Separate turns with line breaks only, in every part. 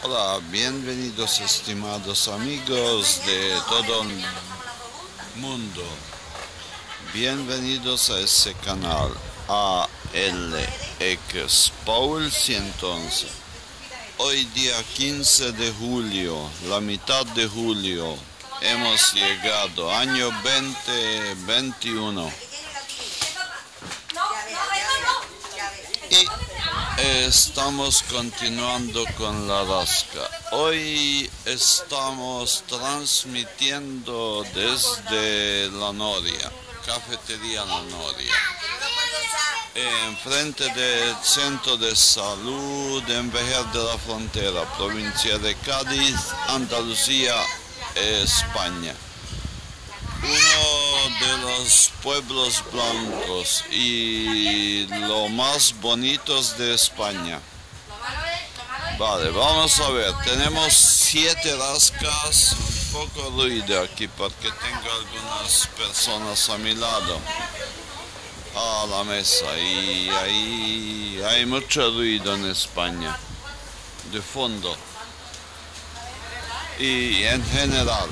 Hola, bienvenidos estimados amigos de todo el mundo. Bienvenidos a ese canal ALX Paul 111. Hoy día 15 de julio, la mitad de julio, hemos llegado, año 2021. Estamos continuando con la rasca. Hoy estamos transmitiendo desde La Noria, Cafetería La Noria, enfrente del Centro de Salud en Vejer de la Frontera, provincia de Cádiz, Andalucía, España uno de los pueblos blancos y lo más bonitos de España. Vale, vamos a ver, tenemos siete rascas, un poco ruido aquí porque tengo algunas personas a mi lado, a la mesa y ahí hay mucho ruido en España, de fondo y en general.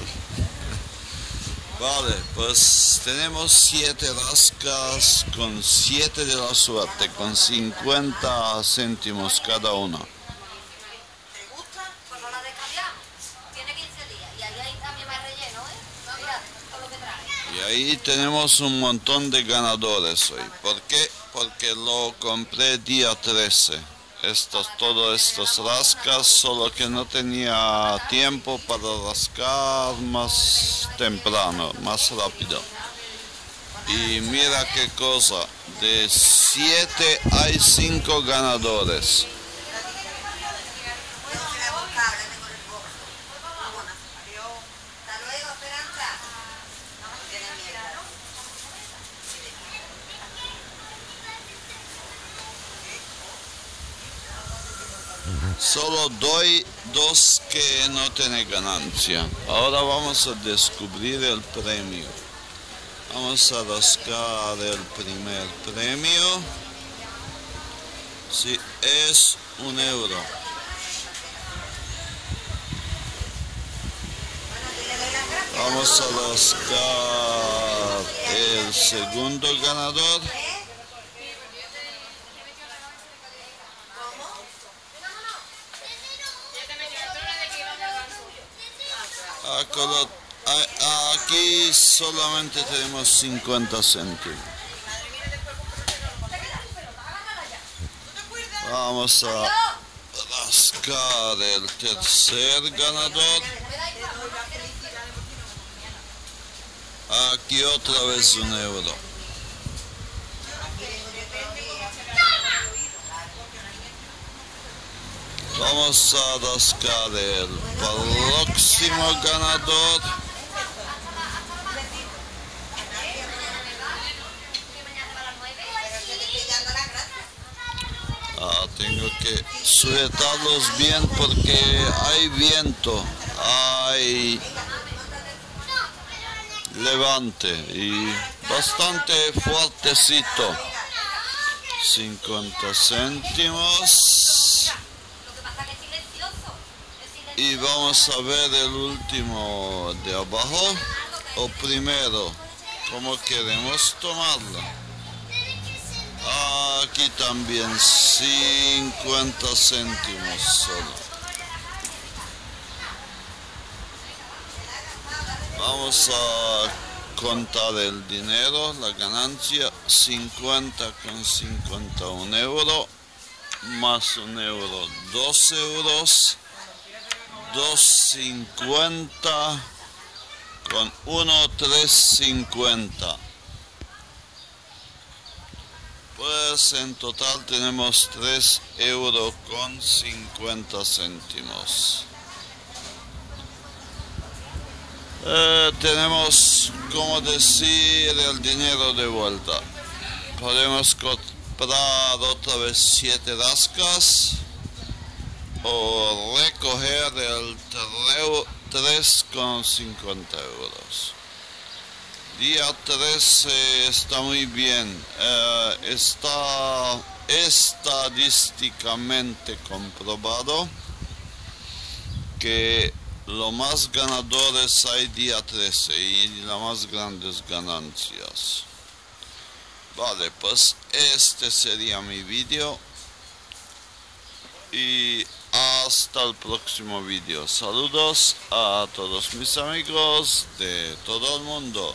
Vale, pues tenemos siete rascas con siete de la suerte, con 50 céntimos cada una.
¿Te gusta? Pues no la descambiamos. Tiene 15 días y ahí hay también más relleno, ¿eh? Mira, todo lo que trae.
Y ahí tenemos un montón de ganadores hoy. ¿Por qué? Porque lo compré día 13 estos, todos estos rascas, solo que no tenía tiempo para rascar más temprano, más rápido. Y mira qué cosa, de 7 hay 5 ganadores. Solo doy dos que no tienen ganancia. Ahora vamos a descubrir el premio. Vamos a rascar el primer premio. Si es un euro. Vamos a rascar el segundo ganador. Aquí solamente tenemos 50 céntimos. Vamos a rascar el tercer ganador. Aquí otra vez un euro. Vamos a rascar el próximo ganador. Ah, tengo que sujetarlos bien porque hay viento, hay levante y bastante fuertecito. 50 céntimos. Y vamos a ver el último de abajo o primero, como queremos tomarlo. Aquí también 50 céntimos solo. Vamos a contar el dinero, la ganancia 50 con 51 euros, más un euro, 2 euros. 2.50 con 1.350 pues en total tenemos 3 euros con 50 céntimos. Eh, tenemos como decir el dinero de vuelta. Podemos comprar otra vez 7 rascas o recoger el 3,50 euros. Día 13 está muy bien, eh, está estadísticamente comprobado que lo más ganadores hay día 13 y las más grandes ganancias. Vale, pues este sería mi vídeo y hasta el próximo vídeo. Saludos a todos mis amigos de todo el mundo.